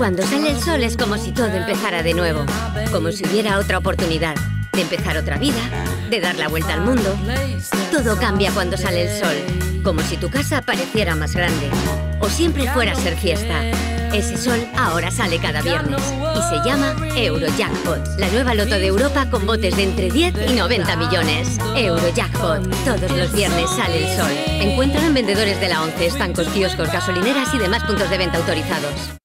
Cuando sale el sol es como si todo empezara de nuevo, como si hubiera otra oportunidad, de empezar otra vida, de dar la vuelta al mundo. Todo cambia cuando sale el sol, como si tu casa pareciera más grande, o siempre fuera a ser fiesta. Ese sol ahora sale cada viernes y se llama Eurojackpot, la nueva loto de Europa con botes de entre 10 y 90 millones. Eurojackpot, todos los viernes sale el sol. Encuentran vendedores de la 11, estancos, kioscos, gasolineras y demás puntos de venta autorizados.